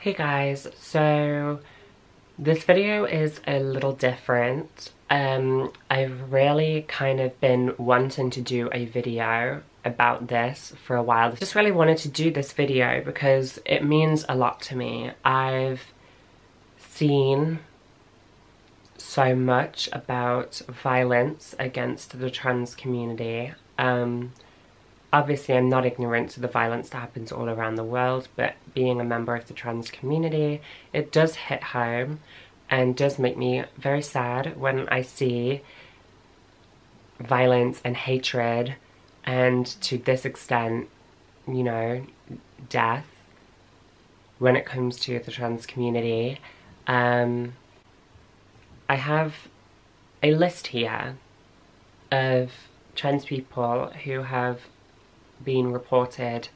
Hey guys, so this video is a little different. Um, I've really kind of been wanting to do a video about this for a while. Just really wanted to do this video because it means a lot to me. I've seen so much about violence against the trans community. Um, obviously I'm not ignorant to the violence that happens all around the world, but being a member of the trans community, it does hit home and does make me very sad when I see violence and hatred and to this extent, you know, death when it comes to the trans community. Um, I have a list here of trans people who have been reported,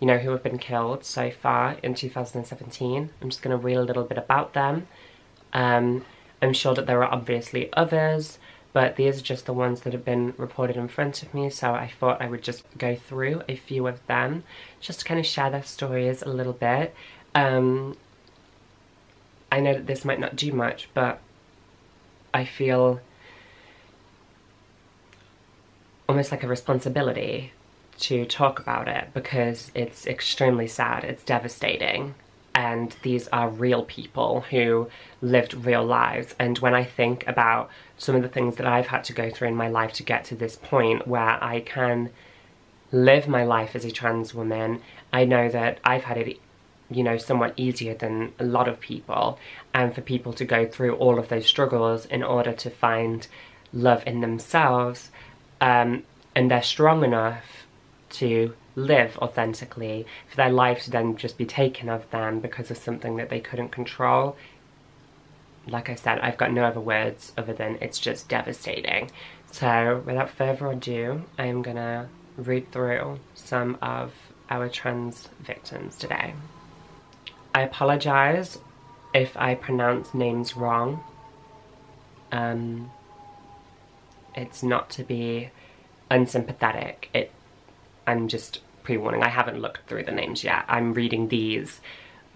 you know, who have been killed so far in 2017. I'm just going to read a little bit about them. Um, I'm sure that there are obviously others, but these are just the ones that have been reported in front of me, so I thought I would just go through a few of them, just to kind of share their stories a little bit. Um, I know that this might not do much, but I feel almost like a responsibility to talk about it because it's extremely sad, it's devastating, and these are real people who lived real lives. And when I think about some of the things that I've had to go through in my life to get to this point where I can live my life as a trans woman, I know that I've had it you know, somewhat easier than a lot of people. And for people to go through all of those struggles in order to find love in themselves, um, and they're strong enough to live authentically, for their life to then just be taken of them because of something that they couldn't control. Like I said, I've got no other words other than it's just devastating. So without further ado, I'm gonna read through some of our trans victims today. I apologize if I pronounce names wrong. Um, it's not to be unsympathetic. It I'm just pre-warning, I haven't looked through the names yet. I'm reading these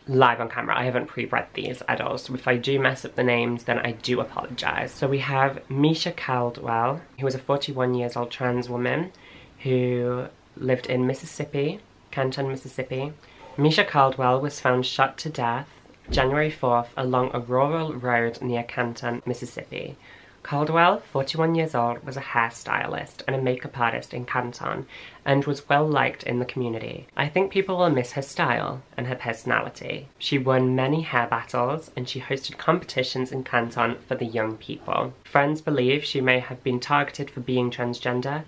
live on camera. I haven't pre-read these at all. So if I do mess up the names, then I do apologize. So we have Mesha Caldwell, who was a 41 years old trans woman who lived in Mississippi, Canton, Mississippi. Mesha Caldwell was found shot to death January 4th along a rural road near Canton, Mississippi. Caldwell, 41 years old, was a hairstylist and a makeup artist in Canton and was well liked in the community. I think people will miss her style and her personality. She won many hair battles and she hosted competitions in Canton for the young people. Friends believe she may have been targeted for being transgender,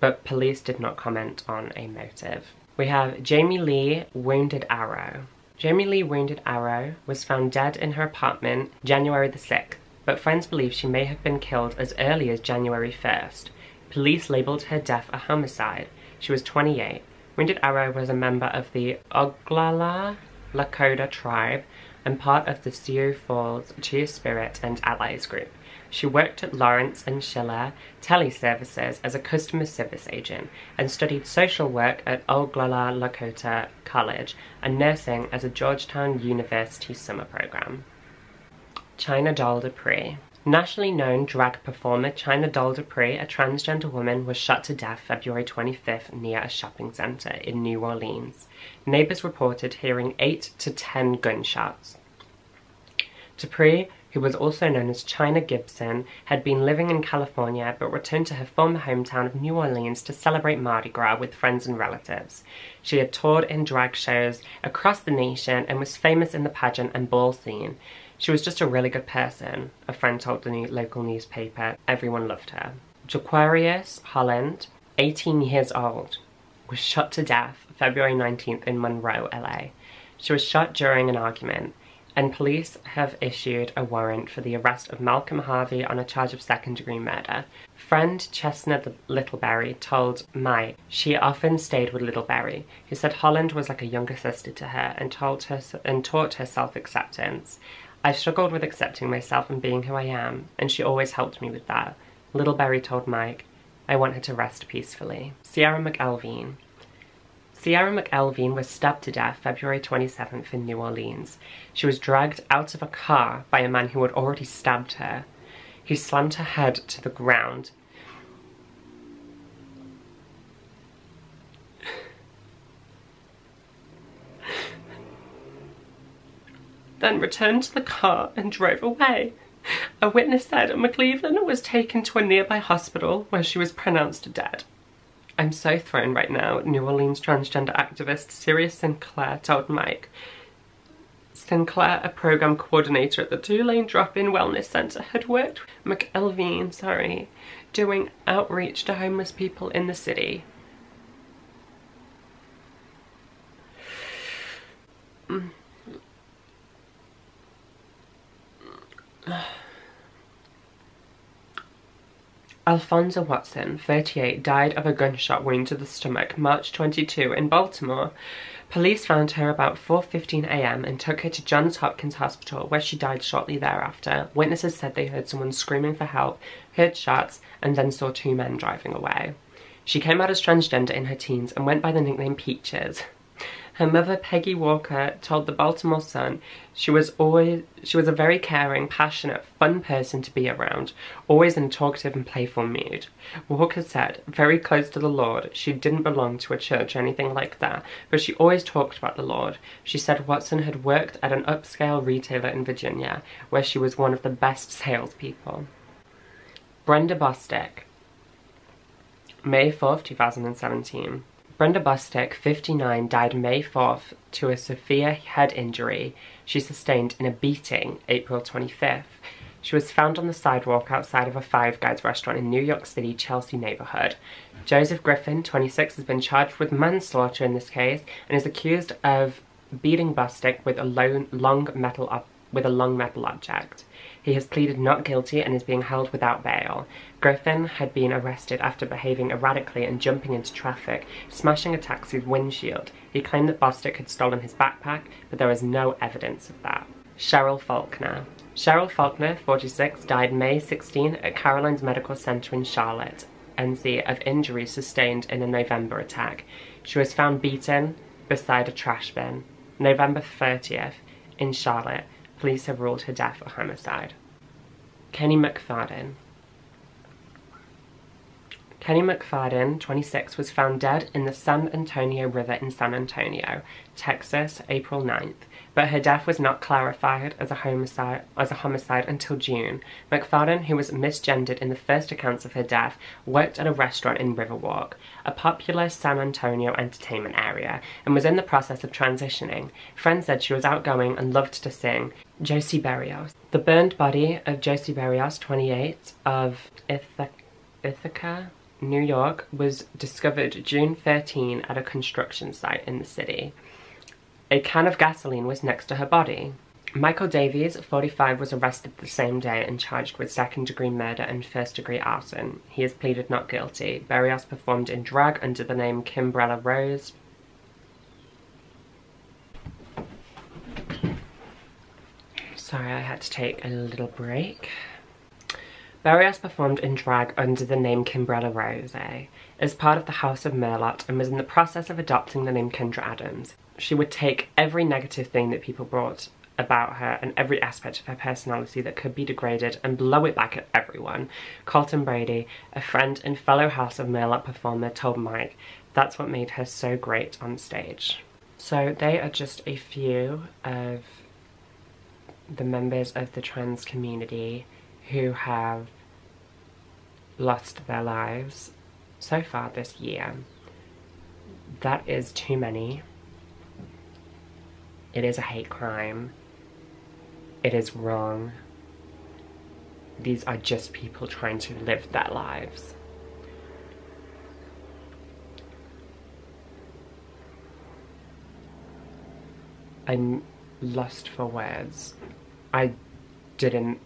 but police did not comment on a motive. We have Jamie Lee Wounded Arrow. Jamie Lee Wounded Arrow was found dead in her apartment January the 6th but friends believe she may have been killed as early as January 1st. Police labelled her death a homicide. She was 28. Wounded Arrow was a member of the Oglala Lakota tribe and part of the Sioux Falls Two-Spirit and Allies group. She worked at Lawrence and Schiller Teleservices as a customer service agent and studied social work at Oglala Lakota College and nursing as a Georgetown University summer program. Chyna Doll Dupree. Nationally known drag performer Chyna Doll Dupree, a transgender woman, was shot to death February 25th near a shopping center in New Orleans. Neighbors reported hearing 8 to 10 gunshots. Dupree, who was also known as Chyna Gibson, had been living in California but returned to her former hometown of New Orleans to celebrate Mardi Gras with friends and relatives. She had toured in drag shows across the nation and was famous in the pageant and ball scene. She was just a really good person, a friend told the local newspaper. Everyone loved her. Jaquarius Holland, 18 years old, was shot to death February 19th in Monroe, LA. She was shot during an argument, and police have issued a warrant for the arrest of Malcolm Harvey on a charge of second-degree murder. Friend Chestnut Littleberry told Mic she often stayed with Littleberry, who said Holland was like a younger sister to her and told her and taught her self-acceptance. I've struggled with accepting myself and being who I am, and she always helped me with that. Littleberry told Mic, I want her to rest peacefully. Ciara McElveen. Ciara McElveen was stabbed to death February 27th in New Orleans. She was dragged out of a car by a man who had already stabbed her. He slammed her head to the ground. then returned to the car and drove away. A witness said McElveen was taken to a nearby hospital where she was pronounced dead. I'm so thrown right now, New Orleans transgender activist Sirius Sinclair told Mic. Sinclair, a program coordinator at the Tulane Drop-In Wellness Center, had worked with McElveen, sorry, doing outreach to homeless people in the city. Mm. Alphonsa Watson, 38, died of a gunshot wound to the stomach March 22 in Baltimore. Police found her about 4.15am and took her to Johns Hopkins Hospital where she died shortly thereafter. Witnesses said they heard someone screaming for help, heard shots, and then saw two men driving away. She came out as transgender in her teens and went by the nickname Peaches. Her mother, Peggy Walker, told the Baltimore Sun she was always she was a very caring, passionate, fun person to be around, always in a talkative and playful mood. Walker said, very close to the Lord, she didn't belong to a church or anything like that, but she always talked about the Lord. She said Watson had worked at an upscale retailer in Virginia, where she was one of the best salespeople. Brenda Bostick, May 4th, 2017. Brenda Bostick, 59, died May 4th to a severe head injury she sustained in a beating April 25th. She was found on the sidewalk outside of a Five Guys restaurant in New York City, Chelsea neighborhood. Joseph Griffin, 26, has been charged with manslaughter in this case and is accused of beating Bostick with a long metal with a long metal object. He has pleaded not guilty and is being held without bail. Griffin had been arrested after behaving erratically and jumping into traffic, smashing a taxi's windshield. He claimed that Bostick had stolen his backpack, but there is no evidence of that. Sherrell Faulkner. Sherrell Faulkner, 46, died May 16 at Carolinas Medical Center in Charlotte, NC, of injuries sustained in a November attack. She was found beaten beside a trash bin. November 30th, in Charlotte, police have ruled her death a homicide. Kenne McFadden. Kenne McFadden, 26, was found dead in the San Antonio River in San Antonio, Texas, April 9th, but her death was not clarified as a homicide, as a homicide until June. McFadden, who was misgendered in the first accounts of her death, worked at a restaurant in Riverwalk, a popular San Antonio entertainment area, and was in the process of transitioning. Friends said she was outgoing and loved to sing. Josie Berrios. The burned body of Josie Berrios, 28, of Ithaca, Ithaca, New York, was discovered June 13 at a construction site in the city. A can of gasoline was next to her body. Michael Davies, 45, was arrested the same day and charged with second-degree murder and first-degree arson. He has pleaded not guilty. Berrios performed in drag under the name Kimbrella Rose. Sorry, I had to take a little break. Berrios performed in drag under the name Kimbrella Rose as part of the House of Merlot and was in the process of adopting the name Kendra Adams. She would take every negative thing that people brought about her and every aspect of her personality that could be degraded and blow it back at everyone. Colton Brady, a friend and fellow House of Merlot performer, told Mic that's what made her so great on stage. So they are just a few of the members of the trans community who have lost their lives so far this year. That is too many. It is a hate crime. It is wrong. These are just people trying to live their lives. I'm lost for words. I didn't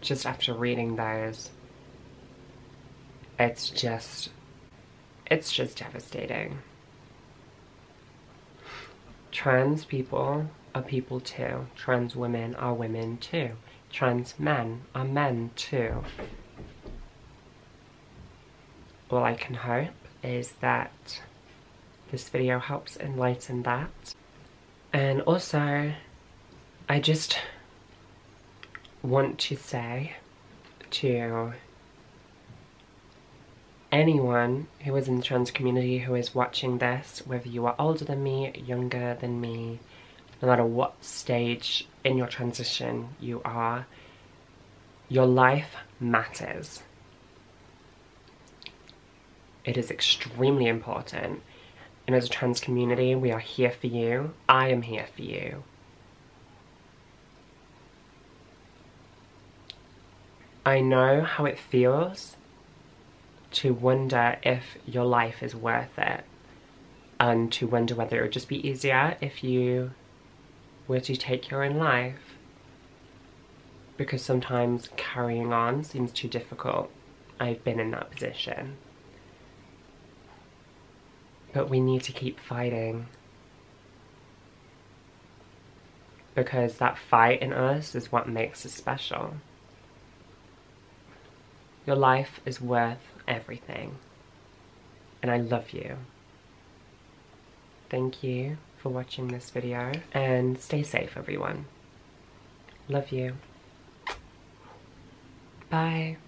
just after reading those, it's just, it's just devastating. Trans people are people too. Trans women are women too. Trans men are men too. All I can hope is that this video helps enlighten that. And also, I just want to say to anyone who is in the trans community who is watching this, whether you are older than me, younger than me, no matter what stage in your transition you are, your life matters. It is extremely important. And as a trans community, we are here for you. I am here for you. I know how it feels to wonder if your life is worth it and to wonder whether it would just be easier if you were to take your own life because sometimes carrying on seems too difficult. I've been in that position. But we need to keep fighting. Because that fight in us is what makes us special. Your life is worth everything. And I love you. Thank you for watching this video and stay safe everyone. Love you. Bye.